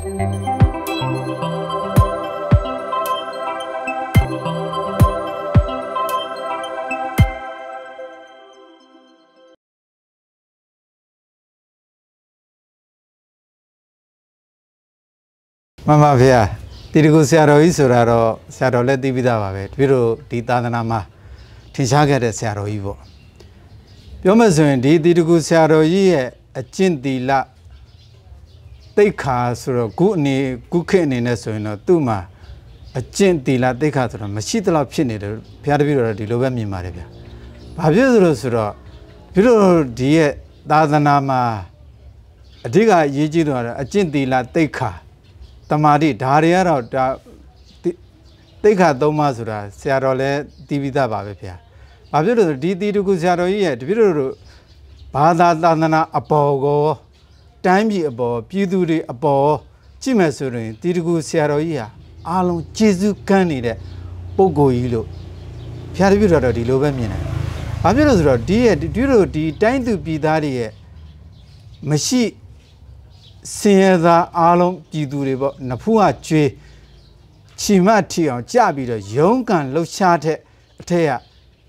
မှန်ပါဗျာတီတကူဆရာတော်ကြီးဆိုတာတော့ဆရာတော်လည်းသိပြီးသားပါပဲတပည့်တို့ဒီသာသနာမှာထင်ရှားခဲ့တဲ့ဆရာတော်ကြီးပေါ့ပြောမှဆိုရင်ဒီတီတကူဆရာတော်ကြီးရဲ့အကျင့်တီလ တိတ်ခါဆိုတော့ခုအနေခုခေတ်အနေနဲ့ဆိုရင်တော့သူ့မှာအကျင့်တီလတိတ်ခါဆိုတော့မရှိသလောက်ဖြစ်နေတယ်ဘုရားတပည့်တော်ကဒီလိုပဲမြင်ပါတယ်ဗျာဘာဖြစ်လို့ဆိုတော့တပည့်တော်ဒီရဲ့သာသနာမှာအဓိကအရေးကြီးတော့အကျင့်တီလတိတ်ခါတမာတိဒါတွေကတော့ဒါတိတိတ်ခါသုံးပါဆိုတာဆရာတော်လည်းတီးပြီးသားပါပဲဗျာ။ဘာဖြစ်လို့လဲဆိုဒီတီတကူဆရာတော်ကြီးရဲ့တပည့်တော်တို့ဘာသာသာသနာအပေါ်ကို တိုင်းပြည်အပေါ်ပြည်သူတွေအပေါ်ကြည့်မယ်ဆိုရင်တီတကူဆရာတော်ကြီးဟာအားလုံးကျေးဇူးကမ်းနေတဲ့ပုဂ္ဂိုလ်ကြီးလို့ဖျားတပည့်တော်တော့ဒီလိုပဲမြင်တယ်။ဘာဖြစ်လို့ဆိုတော့ဒီရဲ့ဒီတို့ဒီတိုင်းသူပြည်သားတွေရဲ့မရှိစင်ရသာအားလုံးပြည်သူတွေပေါ့နဖူးကကျွေးချီမတ်ထီအောင်ကြပြီးတော့ရုံးကန်လှုပ်ရှားတဲ့အထက်က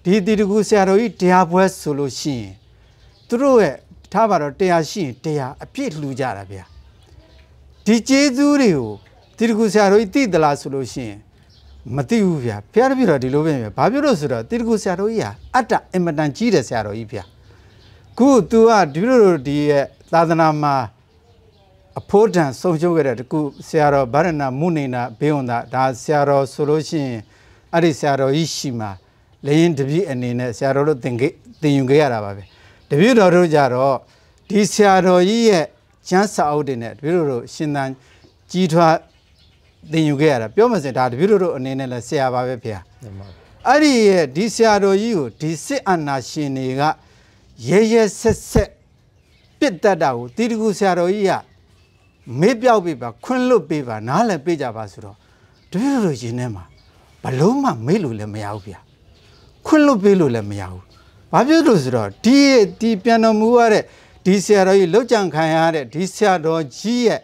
ဒီတီတကူဆရာတော်ကြီးတရားပွဲဆိုလို့ရှိရင်သူတို့ရဲ့ ထားပါတော့တရားရှိရင်တရားအပြည့်လှူကြတာဗျာဒီကျေးဇူးတွေကိုတီတကူဆရာတော်ကြီးသိသလားဆိုလို့ရှိရင်မသိဘူးဗျာဖះတပြည့်တော့ဒီလိုပဲဘာဖြစ်လို့ဆိုတော့တီတကူဆရာတော်ကြီးဟာအတ္တအင်မတန်ကြီးတယ်ဆရာတော်ကြီးဗျာခု तू ကဒီလိုဒီရဲ့သာသနာမှာအဖိုးတန်ဆုံးရှုံးခဲ့တဲ့တကူဆရာတော်ဗရဏမုနေနာဘေးဝန်သာဒါဆရာတော်ဆိုလို့ရှိရင်အဲ့ဒီဆရာတော်ကြီးရှိမှာလေရင်တပည့်အနေနဲ့ဆရာတော်တို့သင်ခဲ့သင်ယူခဲ့ရတာပါပဲ တပည့်တော်တို့ကြတော့ဒီဆရာတော်ကြီးရဲ့ကျမ်းစာအုပ်တွေနဲ့တပည့်တော်တို့ရှင်သန်ကြီးထွားသင်ယူခဲ့ရတာပြောမှစင်ဒါတပည့်တော်တို့အနေနဲ့လည်းဆရာပါပဲဖေ။အဲ့ဒီရဲ့ဒီဆရာတော်ကြီးကိုဒီစစ်အာဏာရှင်တွေကရဲရဲဆက်ဆက်ပစ်တတ်တာကိုတီတကူဆရာတော်ကြီးကမေးပြောက်ပေးပါခွန်းလွတ်ပေးပါနားလည်းပေးကြပါဆိုတော့တပည့်တော်ရင်ထဲမှာဘလုံးမှမေးလို့လည်းမရဘူးဗျာခွန်းလွတ်ပေးလို့လည်းမရဘူး ဘာဖြစ်လို့ဆိုတော့ဒီဒီပြန်တော်မူရတဲ့ဒီဆရာတော်ကြီးလောက်ကြံခံရတဲ့ဒီဆရာတော်ကြီးရဲ့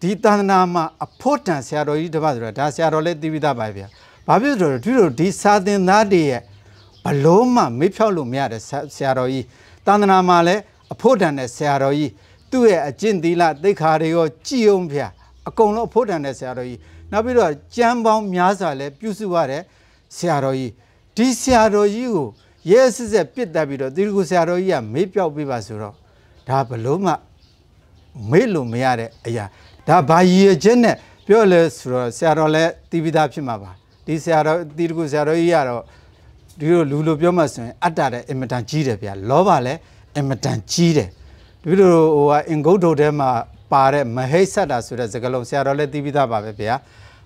ဒီသာသနာမှာအဖို့တန်ဆရာတော်ကြီးတပတ်ဆိုတော့ဒါဆရာတော်လည်းသိပြီးသားပါဗျာဘာဖြစ်လို့ဒီလိုဒီစာသင်သားတွေရဲ့ဘလုံးမှမေးဖြောက်လို့မရတဲ့ဆရာတော်ကြီးသာသနာမှာလည်းအဖို့တန်တဲ့ဆရာတော်ကြီးသူ့ရဲ့အကျင့်သီလသိက္ခာတွေရောကြည်အောင်ဗျာအကုန်လုံးအဖို့တန်တဲ့ဆရာတော်ကြီးနောက်ပြီးတော့ကြမ်းပေါင်းများစွာလည်းပြုစုရတဲ့ဆရာတော်ကြီးဒီဆရာတော်ကြီးကို ရဲစစ်စစ်ပြစ်တက်ပြီးတော့တိရကုဆရာတော်ကြီးကမေးပြောက်ပေးပါဆိုတော့ဒါဘလို့မှမေ့လို့မရတဲ့အရာဒါဘာရည်ရချက်နဲ့ပြောလဲဆိုတော့ဆရာတော်လည်းတီးပြီးသားဖြစ်မှာပါဒီဆရာတော်တိရကုဆရာတော်ကြီးကတော့ဒီလိုလူလိုပြောမှဆိုရင်အတ္တတဲ့အင်မတန်ကြီးတယ်ဗျာလောဘလည်းအင်မတန်ကြီးတယ်ဒီလိုဟိုကအင်္ဂုတ္တုထဲမှာပါတဲ့မဟိဆတ္တဆိုတဲ့စကားလုံးဆရာတော်လည်းသိပြီးသားပါပဲဗျာ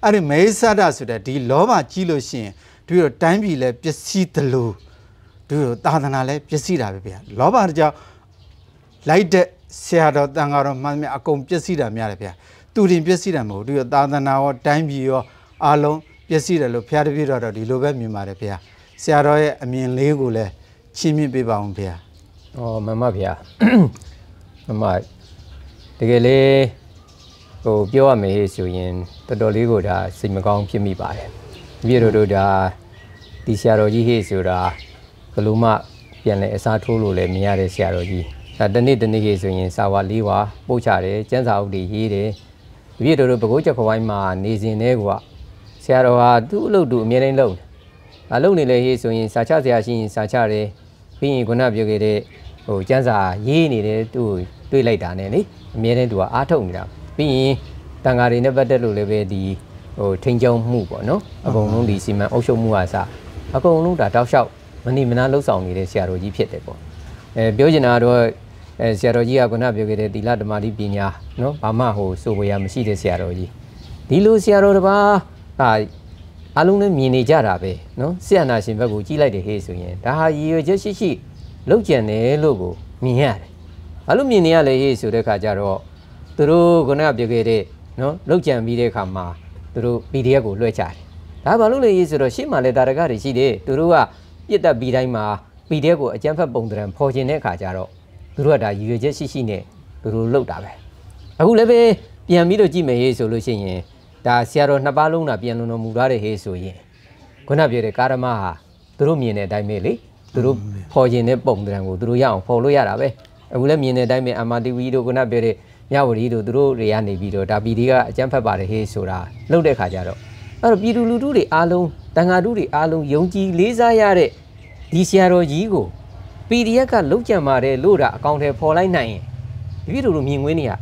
အဲ့ဒီမဟိဆတ္တဆိုတဲ့ဒီလောဘကြီးလို့ရှိရင်ဒီလိုတိုင်းပြည်လည်းပျက်စီးသလို ဒီလိုသာသနာလည်းပျက်စီးတာပဲဗျာလောဘကြောင့်လိုက်တဲ့ဆရာတော်တန်ဃာတော်မှန်မြအကုန်ပျက်စီးတာများတယ်ဗျာသူတင်ပျက်စီးတာမဟုတ်ဒီလိုသာသနာရောတိုင်းပြည်ရောအားလုံးပျက်စီးတယ်လို့ဘုရားတပည့်တော်တော့ဒီလိုပဲမြင်ပါတယ်ဗျာဆရာတော်ရဲ့အမြင်လေးကိုလည်းချင်းမြင့်ပေးပါအောင်ဗျာဩမမဗျာမမတကယ်လေးဟိုပြောရမယ်ဆိုရင်တော်တော်လေးကိုဒါစိတ်မကောင်းဖြစ်မိပါတယ်ပြည်တော်တို့ဒါဒီဆရာတော်ကြီးဟေ့ဆိုတာ ဘလို့မှပြန်လဲအစားထိုးလို့လည်းမရတဲ့ဆရာတော်ကြီးဒါတနေ့တနေ့ဟေ့ဆိုရင်စာဝါလေးဝါပို့ချတယ်ကျန်းစာအုပ်တွေရေးတယ်ပြည်တော်တို့ဘကိုးချက်ခွိုင်းမှာနေစဉ်တည်းကဆရာတော်ဟာသူ့အလုပ်တူအမြဲတမ်းလုပ်တယ်အလုပ်နေလေဟေ့ဆိုရင်စာချဆရာရှိရင်စာချတယ်ပြီးရင်ခုနပြောခဲ့တဲ့ဟိုကျန်းစာရေးနေတယ်သူ့တွေးလိုက်တာနဲ့လေအမြဲတမ်းသူကအားထုတ်နေတာပြီးရင်တန်ဃာတွေနဲ့ပတ်သက်လို့လည်းပဲဒီဟိုထိန်ကြုံမှုပေါ့နော်အကုန်လုံးဒီစီမံအုပ်ချုပ်မှုအစအကုန်လုံးဒါတောက်လျှောက် မနေမနာလှုပ်ဆောင်နေတဲ့ဆရာတော်ကြီးဖြစ်တယ်ပေါ့အဲပြောချင်တာတော့အဲဆရာတော်ကြီးကခုနပြောခဲ့တဲ့သီလဓမ္မတိပညာနော်ဘာမှဟိုစိုးဝေရမရှိတဲ့ဆရာတော်ကြီးဒီလိုဆရာတော်တစ်ပါးအာအလုံးနဲ့မြင်နေကြတာပဲနော်ဆရာနာရှင်ဘက်ကိုကြီးလိုက်တယ်ဟေးဆိုရင်ဒါဟာရည်ရွယ်ချက်ရှိရှိလောက်ကျန်တယ်လို့ကိုမြင်ရတယ်။ဘာလို့မြင်နေရလဲဆိုတဲ့ခါကျတော့သူတို့ခုနကပြောခဲ့တဲ့နော်လောက်ကျန်ပြီးတဲ့ခါမှာသူတို့ PDF ကိုလွှဲချတယ်။ဒါဘာလို့လဲဆိုတော့ရှေ့မှာလည်းတာရကတွေရှိတယ်။သူတို့က ပြစ်တက်ပြီးတိုင်းမှာ PDF ကိုအကြမ်းဖက်ပုံတံဖော်ခြင်းတဲ့ခါကျတော့သူတို့ကဒါရည်ရွယ်ချက်ရှိရှိနဲ့သူတို့လှုပ်တာပဲ။အခုလည်းပဲပြန်ပြီးတော့ကြည့်မယ်ဟေးဆိုလို့ရှိရင်ဒါဆရာတော်နှစ်ပါးလုံးတာပြန်လုံတော်မူထားတဲ့ဟေးဆိုရင်ခုနပြောတဲ့ကာရမဟာသူတို့မြင်တဲ့အတိုင်းပဲလေသူတို့ဖော်ခြင်းတဲ့ပုံတံကိုသူတို့ရအောင်ဖော်လို့ရတာပဲအခုလည်းမြင်တဲ့အတိုင်းပဲအမာတီဝီတို့ခုနပြောတဲ့မြဝတီတို့သူတို့တွေကနေပြီးတော့ဒါပီဒီကအကျန်းဖက်ပါတယ်ဟေးဆိုတာလှုပ်တဲ့ခါကျတော့အဲ့တော့ပြည်သူလူထုတွေအားလုံးတန်ဃာထုတွေအားလုံးယုံကြည်လေးစားရတဲ့ ဒီဆရာတော်ကြီးကို PDF ကလုတ်ကြံပါတယ်လို့တာအကောင့်ထဲပေါ်လိုက်နိုင်ရင်ဒီပြည်သူတို့မြင်ကွင်းတွေက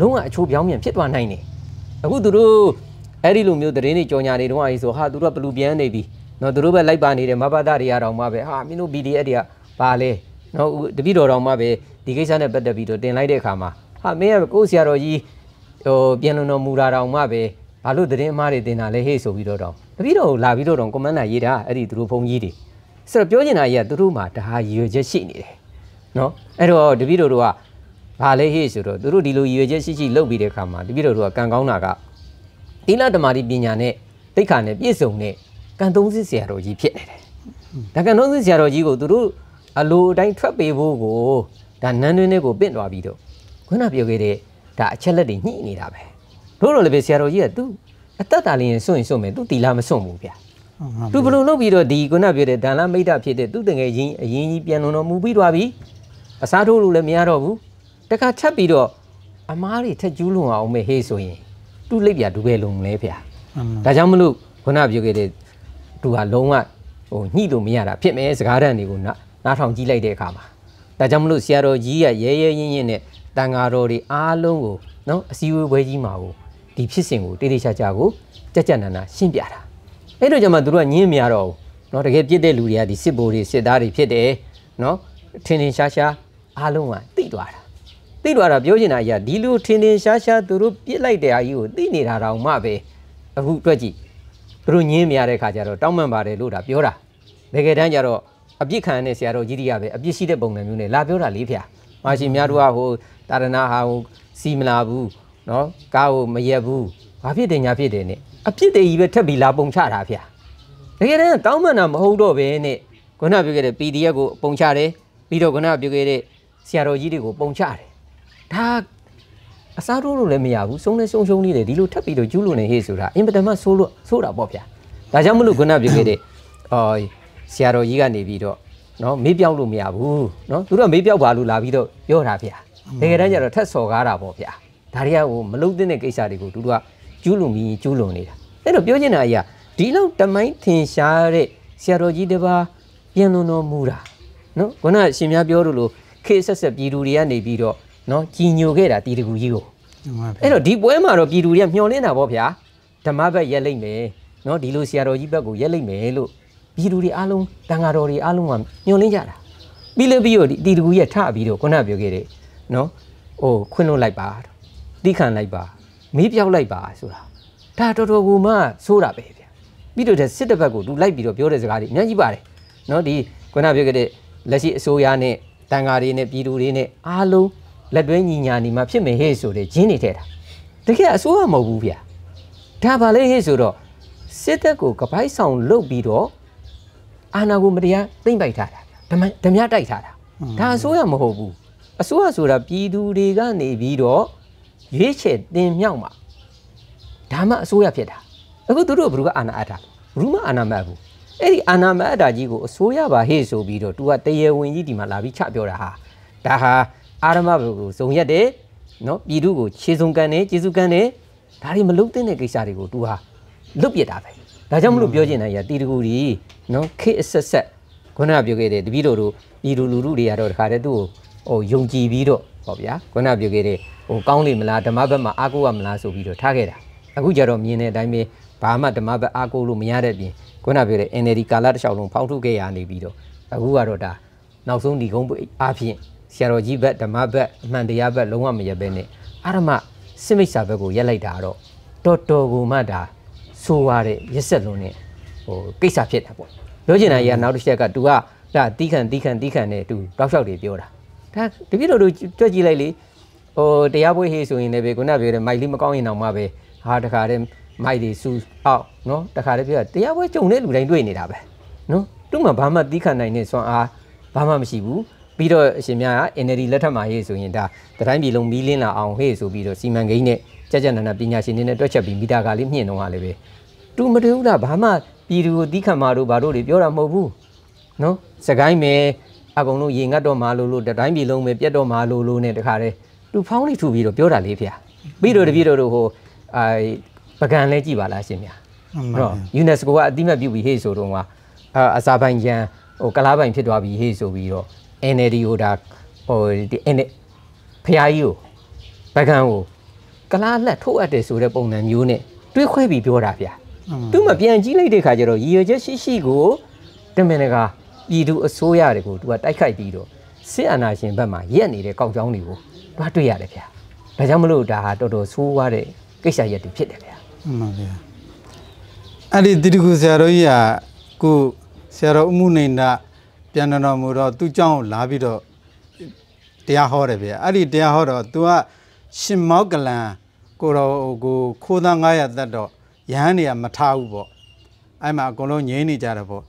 လုံးဝအချိုးပြောင်းပြန်ဖြစ်သွားနိုင်တယ်အခုသူတို့အဲ့ဒီလိုမျိုးသတင်းတွေကြော်ညာနေတော့အေးဆိုဟာသူတို့ကဘလူပြန်နေပြီနော်သူတို့ပဲလိုက်ပါနေတယ်မဘာသာတွေအတော်မှပဲဟာမင်းတို့ PDF တွေကပါလဲနော်တပိတော်တော်မှပဲဒီကိစ္စနဲ့ပတ်သက်ပြီးတော့တင်လိုက်တဲ့အခါမှာဟာမင်းကကိုယ်ဆရာတော်ကြီးဟိုပြန်လုံတော်မူတာတော်မှပဲဘာလို့သတင်းအမှားတွေတင်တာလဲဟေ့ဆိုပြီးတော့တော့တပိတော်လာပြီးတော့တော့ကွန်မန်ဒါရေးတာအဲ့ဒီသူတို့ဘုန်းကြီးတွေ ဆိုတော့ပြောချင်တာကြီးကသူတို့မှာဒါဟာရည်ရွယ်ချက်ရှိနေတယ်နော်အဲ့တော့တပိတော်တို့ကဘာလဲဟေ့ဆိုတော့သူတို့ဒီလိုရည်ရွယ်ချက်ရှိရှိလုပ်ပြီးတဲ့အခါမှာတပိတော်တို့ကကံကောင်းတာကသီလဓမ္မတိပညာနဲ့တိတ်ခါနဲ့ပြည့်စုံတဲ့ကံသုံးစစ်ဆရာတော်ကြီးဖြစ်နေတယ်ဒါကံသုံးစစ်ဆရာတော်ကြီးကိုသူတို့အလိုအတိုင်းထွက်ပေးဖို့ကိုဒါနန်းတွင်းတွေကိုပင့်သွားပြီးတော့ခုနပြောခဲ့တဲ့ဒါအချက်လက်တွေညှိနေတာပဲတို့လိုလည်းပဲဆရာတော်ကြီးကသူအသက်တာလေးရင်စွန့်ရင်စွန့်မယ်သူတီလာမစွန့်ဘူးဗျာ သူဘယ်လိုလုပ်ပြီးတော့ဒီခုနပြောတဲ့ဒန်လာမိတ်တာဖြစ်တဲ့သူတငယ်ချင်းအရင်ကြီးပြန်လုံတော်မူပြီးသွားပြီအစားထိုးလို့လည်းမရတော့ဘူးတခါချက်ပြီးတော့အမားတွေထက်ကျူးလွန်အောင်မေဟေးဆိုရင်သူ့လိပ်ပြဒူပဲလုံမလဲဗျာဒါကြောင့်မလို့ခုနပြောခဲ့တဲ့သူကလုံးဝဟိုညှိလို့မရတာဖြစ်မယ်စကားတန်တွေကိုနားနားထောင်ကြည့်လိုက်တဲ့အခါမှာဒါကြောင့်မလို့ဆရာတော်ကြီးကရဲရဲရင်ရင်နဲ့တန်ဃာတော်တွေအားလုံးကိုနော်အစည်းအဝေးပွဲကြီးမှာကိုဒီဖြစ်စဉ်ကိုတေးသေးချာချာကိုကြက်ကြက်နာနာရှင်းပြတာ အဲ့တော့ကျမှသူတို့ကညင်းမရတော့ဘူးเนาะတကယ်ပြစ်တဲ့လူတွေကဒီစစ်ဘိုလ်တွေစစ်သားတွေဖြစ်တယ်เนาะထင်ထင်ရှားရှားအားလုံးကသိသွားတာသိသွားတာပြောချင်တာကြီးကဒီလိုထင်ထင်ရှားရှားသူတို့ပြစ်လိုက်တဲ့အကြီးကိုသိနေတာတောင်မှပဲအခုတွက်ကြည့်သူတို့ညင်းမရတဲ့ခါကျတော့တောင်းပန်ပါတယ်လို့ဒါပြောတာတကယ်တမ်းကျတော့အပြစ်ခံရတဲ့ဆရာတော်ကြီးတွေကပဲအပြစ်ရှိတဲ့ပုံစံမျိုးနဲ့လာပြောတာလေးဖျာမရှိများတို့ကဟိုတာရဏဟာဟိုစီမလာဘူးเนาะကားကိုမရက်ဘူးဘာဖြစ်တယ်ညာဖြစ်တယ်နဲ့ အပြစ်တွေကြီးပဲထပ်ပြီးလာပုံချတာဖျာတကယ်တမ်းတောင်းပန်တာမဟုတ်တော့ဘဲနဲ့ခုနပြောခဲ့တဲ့ PDF ကိုပုံချတယ်ပြီးတော့ခုနပြောခဲ့တဲ့ဆရာတော်ကြီးတွေကိုပုံချတယ်ဒါအစားထိုးလို့လည်းမရဘူးစုံနဲ့စုံရှုံလေးတွေဒီလိုထပ်ပြီးတော့ကျူးလွန်နေဟေ့ဆိုတာအင်ပတမဆိုးလို့ဆိုးတာပေါ့ဗျာဒါကြောင့်မလို့ခုနပြောခဲ့တဲ့အော်ဆရာတော်ကြီးကနေပြီးတော့နော်မေးပြောက်လို့မရဘူးနော်သူတို့ကမေးပြောက်ပါလို့လာပြီးတော့ပြောတာဗျာတကယ်တမ်းကျတော့ထက်စော်ကားတာပေါ့ဗျာဒါတွေကဟိုမလုံတဲ့ကိစ္စတွေကိုသူတို့က ကျူးလွန်ပြီးကျူးလွန်နေတာအဲ့တော့ပြောချင်တာကြီးကဒီလောက်တမိုင်းထင်ရှားတဲ့ဆရာတော်ကြီးတစ်ပါးပြန်လွန်တော်မူတာနော်ခုနအရှင်များပြောလို့လို့ခေတ်ဆက်ဆက်ပြည်သူတွေကနေပြီးတော့နော်ကြီးညိုခဲ့တာတီတကူကြီးကိုအဲ့တော့ဒီပွဲမှာတော့ပြည်သူတွေကမျှော်လင့်တာပေါ့ဗျာဓမ္မဘက်ရက်လိုက်မယ်နော်ဒီလိုဆရာတော်ကြီးဘက်ကိုရက်လိုက်မယ်လို့ပြည်သူတွေအားလုံးတန်ဃာတော်တွေအားလုံးကမျှော်လင့်ကြတာပြီးလည်းပြီးတော့ဒီတီတကူကြီးကထပြီးတော့ခုနပြောခဲ့တဲ့နော်ဟိုခွင့်လွတ်လိုက်ပါတိခံလိုက်ပါ မေးပြောက်လိုက်ပါဆိုတာဒါတော်တော်ကိုမှဆိုးတာပဲဗျာ ပြီးတော့စစ်တပ်ဘက်ကိုသူလိုက်ပြီးတော့ပြောတဲ့စကားတွေအများကြီးပါတယ်เนาะဒီခုနပြောခဲ့တဲ့လက်ရှိအစိုးရနဲ့တန်ဃာတွေနဲ့ပြည်သူတွေနဲ့အားလုံးလက်တွဲညီညာနေမှာဖြစ်မယ်ဟဲ့ဆိုတဲ့ဂျင်းနေထဲတာတကယ်အစိုးရမဟုတ်ဘူးဗျာဒါပါလေဟဲ့ဆိုတော့စစ်တပ်ကိုကပိုက်ဆောင်လုတ်ပြီးတော့အာဏာကိုမတရားသိမ့်ပိုက်ထားတာဓမ္မဓမြတိုက်ထားတာဒါအစိုးရမဟုတ်ဘူးအစိုးရဆိုတာပြည်သူတွေကနေပြီးတော့ ရွေးချယ်တင်မြှောက်မှာဒါမှအစိုးရဖြစ်တာအခုသူတို့ကဘယ်သူကအာနာအပ်တာဘယ်သူမှအာနာမအပ်ဘူးအဲ့ဒီအာနာမအပ်တာကြီးကိုအစိုးရပါဟေ့ဆိုပြီးတော့ तू ကတရေဝင်ကြီးဒီမှာလာပြီးချပြောတာဟာဒါဟာအာရမဘုကိုဇုံရက်တယ်နော်ပြည်သူကိုခြေစုံကန်တယ်ကျေစုကန်တယ်ဒါတွေမလုပ်သင့်တဲ့ကိစ္စတွေကို तू ဟာလွတ်ပြစ်တာပဲဒါကြောင့်မလို့ပြောချင်တယ်ရတီတကူကြီးနော်ခေတ်အဆက်ဆက်ခုနကပြောခဲ့တဲ့တပည့်တော်တို့ပြည်သူလူထုတွေကတော့တခါတည်းသူ့ကိုဟိုယုံကြည်ပြီးတော့ဟောဗျာခုနကပြောခဲ့တဲ့ ဟိုကောင်းလိမ့်မလားဓမ္မဘက်မှာအားကိုးရမလားဆိုပြီးတော့ထားခဲ့တာအခုကြတော့မြင်တဲ့အတိုင်းပဲဘာမှဓမ္မဘက်အားကိုးလို့မရတဲ့ပြင်ခုနပြောတဲ့ NLD ကာလတစ်လျှောက်လုံးဖောက်ထုတ်ခဲ့ရနေပြီးတော့အခုကတော့ဒါနောက်ဆုံးဒီကုန်းအားဖြင့်ဆရာတော်ကြီးဘက်ဓမ္မဘက်အမှန်တရားဘက်လုံးဝမရက်ပဲနဲ့အာရမစစ်မိတ်စာဘက်ကိုရက်လိုက်တာတော့တော်တော်ကိုမှဒါဆိုရတဲ့ရက်ဆက်လုံးနဲ့ဟိုကိစ္စဖြစ်တာပေါ့ပြောချင်တာကြီးကနောက်တစ်ချက်က तू ကဒါတီးခံတီးခံတီးခံနဲ့ तू တောက်လျှောက်တွေပြောတာဒါတပည့်တော်တို့ကြွကြည့်လိုက်လေ ဟိုတရားပွဲဟေးဆိုရင်လည်းပဲခုနပြောတဲ့မိုက်လေးမကောင်းရင်တော့မှပဲဟာတခါတည်းမိုက်တွေစူအောက်နော်တခါတည်းပြောတရားပွဲကြုံတဲ့လူတိုင်းတွေ့နေတာပဲနော်သူ့မှာဘာမှတီးခံနိုင်တဲ့စွမ်းအားဘာမှမရှိဘူးပြီးတော့အရှင်များက NLD လက်ထက်မှာဟေးဆိုရင်ဒါတတိုင်းပြည်လုံးမီးလင်းလာအောင်ဟေးဆိုပြီးတော့စီမံကိန်းနဲ့ကြက်ကြက်နနပညာရှင်တွေနဲ့တွက်ချက်ပြီးမိတာကလေးမြင့်တော့ကလေးပဲတူမတူဘူးလားဘာမှပြည်သူကိုတီးခံမာတို့ဘာတို့တွေပြောတာမဟုတ်ဘူးနော်စကိုင်းမယ်အကုန်လုံးရေငတ်တော့မာလို့လို့တတိုင်းပြည်လုံးပဲပြတ်တော့မာလို့လို့နဲ့တခါတည်း သူဖောင်းလေးထူပြီးတော့ပြောတာလေးဖေပြီးတော့တပြည့်တော့ဟိုအဲပကံလဲကြည့်ပါလားရှင်ဗျာမှန်ပါနော်ဗျာ UNESCO ကအတိမတ်ပြုပြီးဟေ့ဆိုတော့ကအာအစာပိုင်ဂျန်ဟိုကလားပိုင်ဖြစ်သွားပြီးဟေ့ဆိုပြီးတော့ NLD ဟိုဒါဟိုဒီ NL ဖျားကြီးကိုပကံကိုကလားလက်ထုတ်အပ်တယ်ဆိုတဲ့ပုံစံမျိုးနဲ့တွေးခွဲပြီးပြောတာဗျာသူမပြန်ကြည့်လိုက်တဲ့ခါကျတော့ရည်ရွယ်ချက်ရှိရှိကိုတမင်တကာပြည်သူအစိုးရတွေကိုသူကတိုက်ခိုက်ပြီးတော့ စစ်အာဏာရှင်ဘက်မှာရက်နေတဲ့ကောက်ကြောင်းတွေကိုတွားတွေ့ရတယ်ဗျာဒါကြောင့်မလို့ဒါဟာတော်တော်ဆိုးွားတဲ့ကိစ္စရက်တွေဖြစ်တယ်ဗျာမှန်ပါဗျာအဲ့ဒီတိတကူဆရာတော်ကြီးကကိုဆရာတော်အမှုနေတာပြန်တော်မူတော့သူ့ကြောင်းလာပြီးတော့တရားဟောတယ်ဗျာအဲ့ဒီတရားဟောတော့ तू ကရှင်မောက်ကလန်ကိုတော်ကိုခိုးသား900တတ်တော့ရဟန်းတွေကမထားဘူးပေါ့အဲ့မှာအကုန်လုံးငြိမ်းနေကြတယ်ပေါ့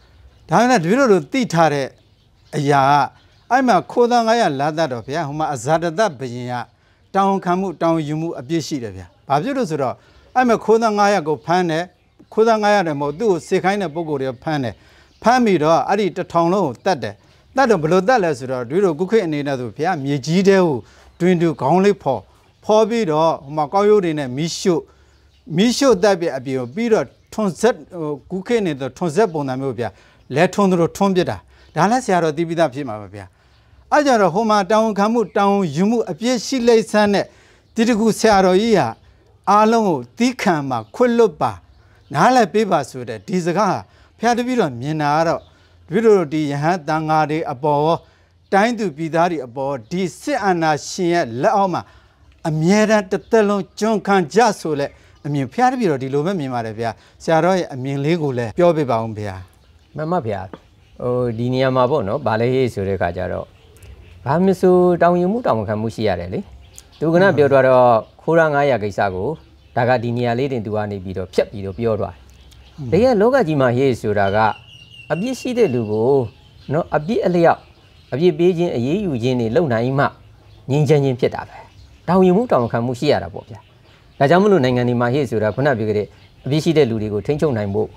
ဒါမှလည်းတပည့်တော်တို့သိထားတဲ့အရာက အဲ့မှာခိုးသား900လာတတ်တော့ဗျာဟိုမှာအဇာတတဘယင်ကတောင်းခံမှုတောင်းယူမှုအပြစ်ရှိတယ်ဗျာဘာဖြစ်လို့ဆိုတော့အဲ့မှာခိုးသား900ကိုဖမ်းတယ်ခိုးသား900တယ်မဟုတ်သူ့ကိုစေခိုင်းတဲ့ပုံကိုယ်တွေဖမ်းတယ်ဖမ်းပြီးတော့အဲ့ဒီတစ်ထောင်လုံးကိုတတ်တယ်တတ်တော့ဘယ်လိုတတ်လဲဆိုတော့တို့တို့ကုခိအနေနဲ့ဆိုဗျာမြေကြီးတဲကိုတွင်တူခေါင်းလေးဖော်ဖော်ပြီးတော့ဟိုမှာကောက်ရိုးတွေနဲ့မီးရှို့မီးရှို့တက်ပြအပြင်ကိုပြီးတော့ထွန်ဆက်ဟိုကုခေနေတော့ထွန်ဆက်ပုံစံမျိုးဗျာလဲထွန်တို့ထွန်ပြစ်တာဒါလည်းဆရာတော်တီးပြီးသားဖြစ်မှာပါဗျာ အဲကြတော့ဟိုမှာတောင်းခံမှုတောင်းယူမှုအပြည့်ရှိလိမ့်ဆန်းတဲ့တိတကူဆရာတော်ကြီးဟာအားလုံးကိုတီးခံမှာခွတ်လွတ်ပါနားလည်းပေးပါဆိုတဲ့ဒီစကားဟာဖျားတပည့်တော်မြင်တာကတော့တပည့်တော်ဒီယဟန်တန်ဃာတွေအပေါ်ရောတိုင်းသူပြည်သားတွေအပေါ်ဒီစစ်အာဏာရှင်ရဲ့လက်အောက်မှာအမြဲတမ်းတစ်သက်လုံးကျွန်းခံကြဆိုလဲအမြင်ဖျားတပြီတော့ဒီလိုပဲမြင်ပါတယ်ဗျာဆရာတော်ရဲ့အမြင်လေးကိုလည်းပြောပြပါအောင်ဗျာမှန်ပါဗျာဟိုဒီနေရာမှာပေါ့နော်ဗာလဲဟေးဆိုတဲ့ခါကျတော့ ဘာမဆိုတောင်းယူမှုတောင်းခံမှုရှိရတယ်လေသူကနပြောတော့တော့ခိုးရ900ကိစ္စကိုဒါကဒီနေရာလေးတင်သူကနေပြီးတော့ဖြတ်ပြီးတော့ပြောသွားတယ်တကယ်လောကကြီးမှာဟေးဆိုတာကအပြစ်ရှိတဲ့လူကိုနော်အပြစ်အလျောက်အပြစ်ပေးခြင်းအရေးယူခြင်းတွေလုပ်နိုင်မှငြင်းချမ်းခြင်းဖြစ်တာပဲတောင်းယူမှုတောင်းခံမှုရှိရတာပေါ့ဗျာဒါကြောင့်မလို့နိုင်ငံဒီမှာဟေ့ဆိုတာခုနပြောခဲ့တဲ့အပြစ်ရှိတဲ့လူတွေကိုထိန်းချုပ်နိုင်ဖို့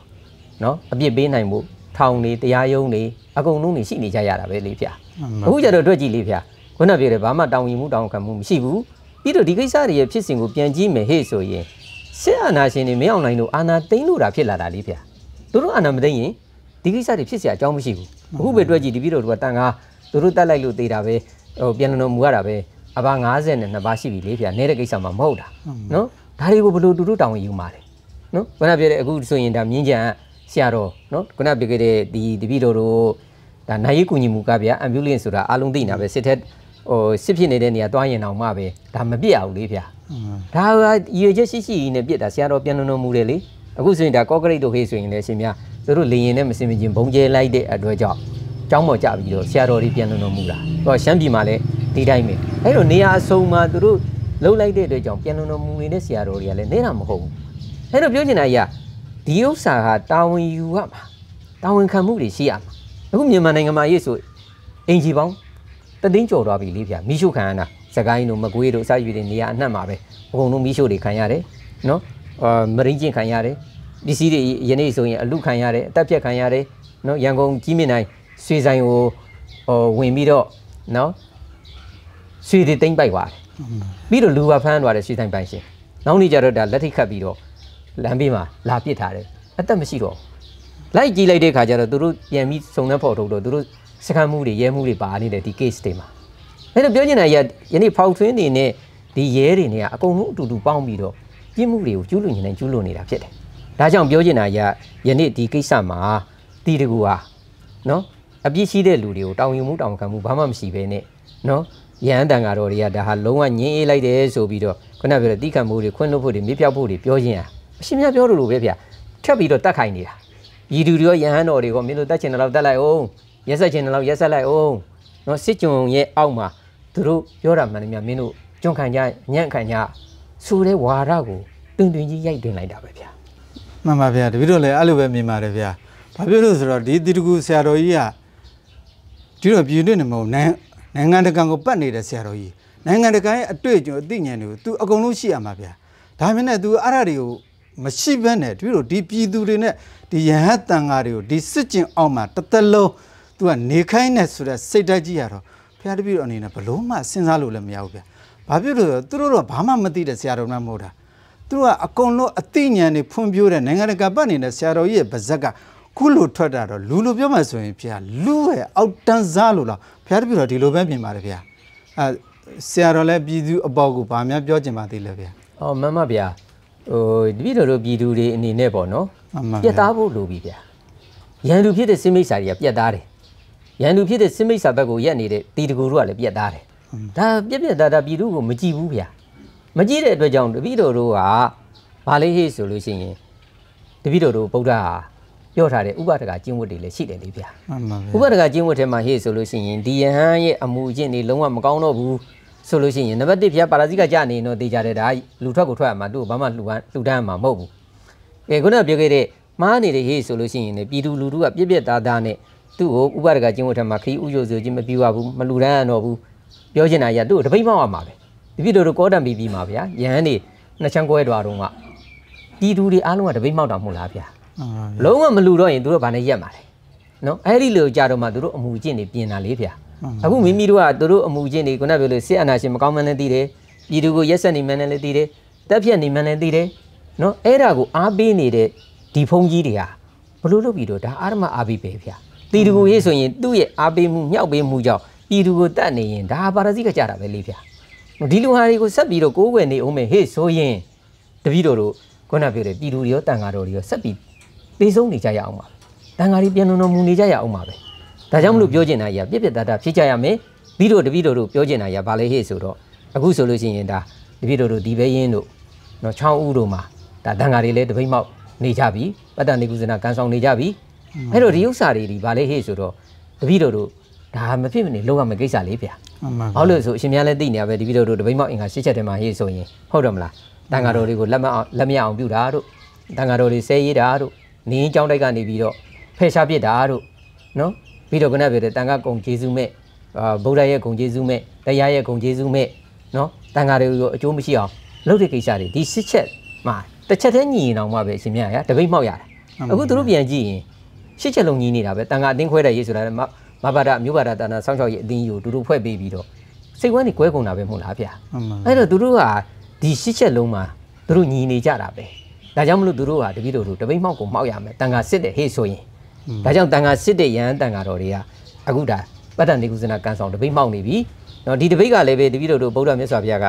နော်အပြစ်ပေးနိုင်မှု ထောင်နေတရားရုံးနေအကုန်လုံးနေရှိနေကြရတာပဲလေဗျာအခုကျတော့တွေ့ကြည့်လေဗျာခုနပြောတယ်ဘာမှတောင်းရင်မှုတောင်းခံမှုမရှိဘူးပြီးတော့ဒီကိစ္စတွေရဲ့ဖြစ်စဉ်ကိုပြန်ကြည့်မယ်ဟေ့ဆိုရင်စစ်အာဏာရှင်တွေမရောက်နိုင်လို့အာဏာသိမ်းလို့တာဖြစ်လာတာလေဗျာသူတို့အာဏာမသိမ်းရင်ဒီကိစ္စတွေဖြစ်เสียအကြောင်းမရှိဘူးအခုပဲတွေ့ကြည့်ဒီပြီးတော့သူကတန်ကားသူတို့တက်လိုက်လို့သေးတာပဲဟိုပြန်လို့မူရတာပဲအဘာ90နဲ့2ပါးရှိပြီလေဗျာနေတဲ့ကိစ္စမှာမဟုတ်တာနော်ဒါတွေကိုဘယ်လိုသူတို့တောင်းရင်ယူမှာလဲ နော်ခုနပြောတဲ့အခုဆိုရင်ဒါမြင်းကြံ ဆရာတော်နော်ခုနပြောခဲ့တဲ့ဒီတပည့်တော်တို့ဒါနိုင်ရေးကူညီမှုကဗျာ ambulance ဆိုတာအားလုံးသိနေတာပဲစစ်ထက်ဟိုစစ်ဖြစ်နေတဲ့နေရာတွားရင်အောင်မှပဲဒါမပြစ်အောင်လေဗျာဒါကရည်ရွယ်ချက်ရှိရှိနဲ့ပြစ်တာဆရာတော်ပြန်လုံးလုံးမူတယ်လေအခုဆိုရင်ဒါကော့ကရိတ်တို့ဟေးဆိုရင်လည်းရှင်များသူတို့လေရင်နဲ့မစင်မချင်းဘုံကျဲလိုက်တဲ့အတွက်ကြောင့်ကျောင်းပေါ်ကြပြီးတော့ဆရာတော်တွေပြန်လုံးလုံးမူတာဟောရှမ်းပြည်မှာလည်းဒီတိုင်းပဲအဲ့တော့နေရာအစုံမှာသူတို့လှုပ်လိုက်တဲ့အတွက်ကြောင့်ပြန်လုံးလုံးမူနေတဲ့ဆရာတော်တွေကလည်းနေတာမဟုတ်ဘူးအဲ့တော့ပြောချင်တာကြီးက ဒီဥစ္စာဟာတာဝန်ယူရမှာတာဝန်ခံမှုတွေရှိရမှာအခုမြန်မာနိုင်ငံမှာရေးဆိုအင်ဂျီပေါင်းတသိန်းကျော်သွားပြီလေဗျာမိရှုခံရတာစကိုင်းတို့မကွေးတို့အစယူတွေနေရာအနှံ့မှာပဲအကုန်လုံးမိရှုတွေခံရတယ်နော်အာမရင်းချင်းခံရတယ်ပစ္စည်းတွေယနေ့ဆိုရင်အလူခံရတယ်အသက်ပြက်ခံရတယ်နော်ရန်ကုန်ကြီးမြင့်တိုင်းရွှေဆိုင်ကိုဟိုဝင်ပြီးတော့နော်ရွှေတွေတိမ့်ပိုက်သွားတယ်ပြီးတော့လူပါဖမ်းသွားတယ်ရွှေဆိုင်ပိုင်ရှင်နောက်နေ့ကျတော့ဒါလက်ထိတ်ခတ်ပြီးတော့ လမ်းဘေးမှာလာပစ်ထားတယ်အသက်မရှိတော့ဘူးလိုက်ကြည့်လိုက်တဲ့ခါကျတော့သူတို့ပြန်ပြီးစုံနှက်ဖို့ထုတ်တော့သူတို့စကန်မှုတွေရဲမှုတွေပါနေတယ်ဒီ case တွေမှာအဲ့တော့ပြောချင်တာကယနေ့ဖောက်ထွင်းနေနဲ့ဒီရဲတွေနေကအကုန်လုံးအတူတူပေါင်းပြီးတော့ပြစ်မှုတွေကိုကျူးလွန်နေတယ်ကျူးလွန်နေတာဖြစ်တယ်ဒါကြောင့်ပြောချင်တာကယနေ့ဒီကိစ္စမှာတီတကူဟာနော်အပြစ်ရှိတဲ့လူတွေကိုတောင်းယူမှုတောင်းခံမှုဘာမှမရှိဘဲနဲ့နော်ရဟန်းတန်ဃာတော်တွေကဒါဟာလုံးဝညင်းအေးလိုက်တယ်ဆိုပြီးတော့ခုနကပြောတဲ့တိခံမှုတွေခွင့်လွှတ်ဖို့တွေမြေပြောက်ဖို့တွေပြောခြင်းอ่ะ အရှင်မြတ်ပြောလို့လို့ပဲဗျထပ်ပြီးတော့တတ်ခိုင်းနေတာရည်သူတွေရောယဟန်တော်တွေကမင်းတို့တတ်ချင်တဲ့လောက်တတ်လိုက်အောင်ရက်ဆက်ချင်တဲ့လောက်ရက်ဆက်လိုက်အောင်နော်စစ်ကြုံရဲ့အောက်မှာသူတို့ပြောတာမှန်တယ်များမင်းတို့ကြုံခံကြညံ့ခံကြဆိုတဲ့ဝါရကိုတွင်တွင်ကြီးရိုက်တင်လိုက်တာပဲဗျာမှန်ပါဗျာတပည့်တော်လည်းအဲ့လိုပဲမြင်ပါတယ်ဗျာဘာဖြစ်လို့ဆိုတော့ဒီတိတကူဆရာတော်ကြီးကဒီတော့ပြည်တွင်းနေမဟုတ်နိုင်နိုင်ငံတကာကိုပတ်နေတဲ့ဆရာတော်ကြီးနိုင်ငံတကာရဲ့အတွေ့အကြုံအသိဉာဏ်တွေကိုသူအကုန်လုံးရှိရမှာဗျာဒါမှမဟုတ် तू အဲ့ဒါတွေကို မရှိဘဲနဲ့တပည့်တော်ဒီပြည်သူတွေနဲ့ဒီယဟန်တန်ဃာတွေကိုဒီစစ်ကျင်အောက်မှာတစ်သက်လုံး तू ကနေခိုင်းနေဆိုတဲ့စိတ်ဓာတ်ကြီးရတော့ဘုရားတပည့်တော်အနေနဲ့ဘလို့မှစဉ်းစားလို့လည်းမရဘူးဗျဘာဖြစ်လို့လဲဆိုတော့သူတို့တော့ဘာမှမသိတဲ့ဆရာတော်မှမဟုတ်တာသူတို့ကအကုန်လုံးအသိဉာဏ်တွေဖွံ့ဖြိုးတဲ့နိုင်ငံတကာပတ်နေတဲ့ဆရာတော်ကြီးရဲ့ဗဇက်ကခုလိုထွက်တာတော့လူလိုပြောမှဆိုရင်ဘုရားလူရဲ့အောက်တန်းစားလို့လားဘုရားတပည့်တော်ဒီလိုပဲမြင်ပါတယ်ဗျာအဲဆရာတော်လည်းပြည်သူအပေါ်ကိုဗာများပြောချင်ပါသေးလဲဗျာဟောမမဗျာ ဟိုတပည့်တော်တို့ပြည်သူတွေအနေနဲ့ပေါ့နော်မှန်ပါပြတ်သားဖို့လိုပြီဗျာရန်သူဖြစ်တဲ့စစ်မိတ်ဆာတွေကပြတ်သားတယ်ရန်သူဖြစ်တဲ့စစ်မိတ်ဆာဘက်ကိုရက်နေတဲ့တီတကူတို့ကလည်းပြတ်သားတယ်ဒါပြက်ပြက်သားသားပြည်သူကိုမကြည့်ဘူးဗျာမကြည့်တဲ့အတွက်ကြောင့်တပည့်တော်တို့ကဘာလေးဟေ့ဆိုလို့ရှိရင်တပည့်တော်တို့ဗုဒ္ဓဟာပြောထားတဲ့ဥပဒကကျင့်ဝတ်တွေလည်းရှိတယ်လေဗျာမှန်ပါဥဗျာပဒကကျင့်ဝတ်ထဲမှာဟေ့ဆိုလို့ရှိရင်ဒီယဟန်ရဲ့အမှုအကျင့်တွေလုံးဝမကောင်းတော့ဘူး ဆိုလို့ရှိရင်နံပါတ်1ဖျားပါရာဇိကကြာနေရင်တော့တေးကြတယ်ဒါလူထွက်ကိုထွက်ရမှာသူ့ကိုဘာမှလှူပန်းလှူဒန်းရမှာမဟုတ်ဘူးကဲခုနကပြောခဲ့တဲ့မားနေတဲ့ဟေ့ဆိုလို့ရှိရင်လည်းပြည်သူလူထုကပြက်ပြက်သားသားနဲ့သူ့ကိုဥပဒကကျင့်ဝတ်ထဲမှာခရီးဥယျာဉ်ဆိုခြင်းမပြူရဘူးမလှူဒန်းရတော့ဘူးပြောချင်တာရသူ့ကိုတပိတ်မောက်ရမှာပဲဒီပြည်တော်တို့ကောတံပြီးပြီးမှာဗျာယဟန်နေနှစ်ချမ်းကွဲတော်တော့ကပြည်သူတွေအားလုံးကတပိတ်မောက်တာမဟုတ်လားဗျာမှန်ပါဗျာလုံးဝမလူတော့ရင်သူတို့ဘာနဲ့ရက်မှာလဲနော်အဲ့ဒီလိုကြတော့မှသူတို့အမှုကျင့်တွေပြင်တာလေးဗျာမှန်ပါ အခုမိမိတို့ကသူတို့အမှုကျင့်တွေခုနကပြောလို့စစ်အာဏာရှင်မကောင်းမှန်းလည်းသိတယ်ပြည်သူကိုရက်ဆက်နေမှန်းလည်းသိတယ်တက်ဖြတ်နေမှန်းလည်းသိတယ်နော်အဲ့ဒါကိုအားပေးနေတဲ့ဒီဖုန်ကြီးတွေဟာဘလို့လုပ်ပြီးတော့ဒါအာရမအားပေးပဲဗျာတီတူကိုရေးဆိုရင်သူ့ရဲ့အားပေးမှုမြောက်ပေးမှုကြောင့်ပြည်သူကိုတတ်နေရင်ဒါပါရဇိကကြတာပဲလေးဗျာဒီလူဟာတွေကိုဆက်ပြီးတော့ကိုးကွယ်နေအောင်မယ်ဟေ့ဆိုရင်တပည့်တော်တို့ခုနကပြောတဲ့ပြည်သူတွေရောတန်ဃာတော်တွေရောဆက်ပြီးပေးဆုံးနေကြရအောင်ပါတန်ဃာကြီးပြန်လုံးလုံးမူနေကြရအောင်ပါပဲ ဒါကြောင့်မလို့ပြောချင်တာကြီးကပြက်ပြက်သားသားဖြစ်ကြရမယ်ပြီးတော့တပည့်တော်တို့ပြောချင်တာကြီးကဘာလဲဟေ့ဆိုတော့အခုဆိုလို့ရှိရင်ဒါတပည့်တော်တို့ဒီဘဲရင်တို့နော်ချောင်းဦးတို့မှာဒါတန်ဃာတွေလည်းတပိတ်မောက်နေကြပြီပတ္တနိကုဇနာကန်ဆောင်နေကြပြီအဲ့တော့ဒီဥစ္စာတွေဒီဘာလဲဟေ့ဆိုတော့တပည့်တော်တို့ဒါမဖြစ်မနေလောက်ရမယ့်ကိစ္စလေးဗျာမှန်ပါဘာလို့လဲဆိုအရှင်များလည်းသိနေရပဲတပည့်တော်တို့တပိတ်မောက်အင်္ဂါရှစ်ချက်ထဲမှာဟေ့ဆိုရင်ဟုတ်တယ်မလားတန်ဃာတော်တွေကိုလက်မအောင်လက်မရအောင်ပြုတာတို့တန်ဃာတော်တွေဆဲရေးတာတို့နင်းကြောင်းတိုက်ကနေပြီးတော့ဖယ်ရှားပစ်တာတို့နော် ပြီးတော့ခုနကပြောတဲ့တန်ဃာကုံကျေးဇူးမဲ့အာဗုဒ္ဓရဲ့ကုံကျေးဇူးမဲ့တရားရဲ့ကုံကျေးဇူးမဲ့နော်တန်ဃာတွေကိုအကျိုးမရှိအောင်လုပ်တဲ့ကိစ္စတွေဒီရှစ်ချက်မှာတစ်ချက်တည်းညီရင်အောင်မှပဲအရှင်မြတ်ရတပိတ်မောက်ရတယ်အခုသူတို့ပြန်ကြည့်ရင်ရှစ်ချက်လုံးညီနေတာပဲတန်ဃာအတင်းခွဲတဲ့ရေးဆိုတာလည်းမမဘာဒမြို့ဘာဒတာနာဆောင်းချောက်ရေးအတင်းကြီးကိုတူတူဖွဲ့ပေးပြီးတော့စိတ်ဝမ်းနေကွဲကုန်တာပဲမဟုတ်လားဗျာမှန်ပါအဲ့တော့သူတို့ကဒီရှစ်ချက်လုံးမှာသူတို့ညီနေကြတာပဲဒါကြောင့်မလို့သူတို့ကတပည့်တော်တို့တပိတ်မောက်ကိုမောက်ရမယ်တန်ခါစစ်တဲ့ဟေးဆိုရင် ဒါကြောင့်တန်ခါစစ်တဲ့ရဟန်းတန်ခါတော်တွေကအခုဒါပတ္တန်ဒီကုဇနာကန်ဆောင်တပိတ်မောက်နေပြီနော်ဒီတပိတ်ကလည်းပဲတပည့်တော်တို့ဗုဒ္ဓမြတ်စွာဘုရားက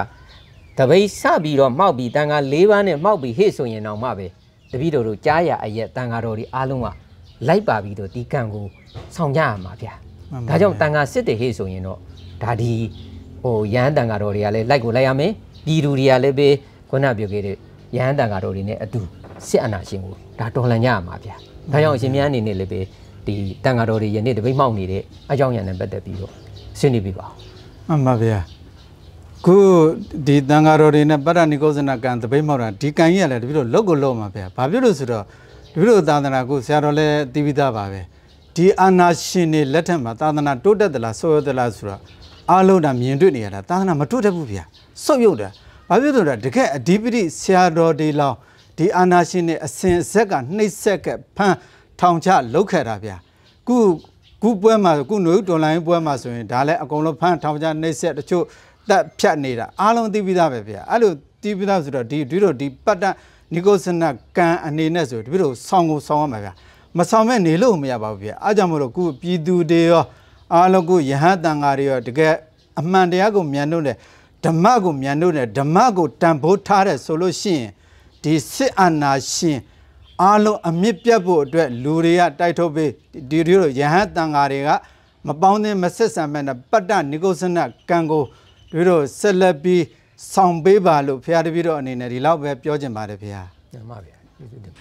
တပိတ်စပြီးတော့မောက်ပြီးတန်ခါ၄ပါးနဲ့မောက်ပြီးဟေးဆိုရင်တော့မှပဲတပည့်တော်တို့ကြားရအရက်တန်ခါတော်တွေအားလုံးကလိုက်ပါပြီးတော့ဒီကံကိုဆောင်ကြရမှာဗျာဒါကြောင့်တန်ခါစစ်တဲ့ဟေ့ဆိုရင်တော့ဒါဒီဟိုရဟန်းတန်ခါတော်တွေကလည်းလိုက်ကိုလိုက်ရမယ်ပြည်သူတွေကလည်းပဲခုနပြောခဲ့တဲ့ရဟန်းတန်ခါတော်တွေနဲ့အတူစစ်အာဏာရှင်ကိုဒါတော်လှန်ကြရမှာဗျာ ဒါကြောင့်အရှင်မြတ်အနေနဲ့လည်းပဲဒီတန်ခါတော်တွေယနေ့တပိတ်မှောက်နေတဲ့အကြောင်းအရာနဲ့ပတ်သက်ပြီးတော့ဆွေးနွေးပြပါဦးမှန်ပါဗျာခုဒီတန်ဃာတော်တွေနဲ့ပတ္တနိကောဇနာကံတပိတ်မောက်တာဒီကံကြီးကလည်းတပည့်တော်လောက်ကိုလောက်မှာဗျာဘာဖြစ်လို့ဆိုတော့တပည့်တော်သာသနာကိုဆရာတော်လည်းသိပြီးသားပါပဲဒီအာနာရှင်တွေလက်ထက်မှာသာသနာတိုးတက်သလားဆိုးရသလားဆိုတော့အားလုံးဒါမြင်တွေ့နေရတာသာသနာမတိုးတက်ဘူးဗျာဆုတ်ယုတ်တာဘာဖြစ်လို့လဲတကယ်အဓိပတိဆရာတော်တွေလောင်း ဒီအာနာရှင်တွေအစဉ်အဆက်ကနှိမ့်ဆက်ကဖမ်းထောင်ချလောက်ခဲ့တာဗျာခုခုပွဲမှာခုຫນွေဦးတော်လိုင်းပွဲမှာဆိုရင်ဒါလည်းအကုန်လုံးဖမ်းထောင်ချနှိမ့်ဆက်တချို့တက်ဖြတ်နေတာအားလုံးသိပြီးသားပဲဗျာအဲ့လိုသိပြီးသားဆိုတော့ဒီဒီတို့ဒီပတ်တနီကိုစနကန်အနေနဲ့ဆိုဒီတို့ဆောင်းကိုဆောင်းရမှာဗျာမဆောင်းမဲ့နေလို့မရပါဘူးဗျာအားကြောင့်မလို့ခုပြည်သူတွေရောအားလုံးခုယဟန်တန်ဃာတွေရောတကယ်အမှန်တရားကိုမြန်လို့တယ်ဓမ္မကိုမြန်လို့တယ်ဓမ္မကိုတန်ဖိုးထားတယ်ဆိုလို့ရှိရင် ဒီစစ်အာဏာရှင်အားလုံးအမြင့်ပြတ်ဖို့အတွက်လူတွေကတိုက်ထုတ်ပေးဒီဒီလိုယဟန်တန်ဃာတွေကမပေါင်းသင်းမဆက်ဆံမဲ့နဲ့ပတ္တနိဂုစနကံကိုတို့တို့ဆက်လက်ပြီးဆောင်ပေးပါလို့ဘုရားတပည့်တော်အနေနဲ့ဒီလောက်ပဲပြောချင်ပါတယ်ဘုရားညမဗျာကျေးဇူးတင်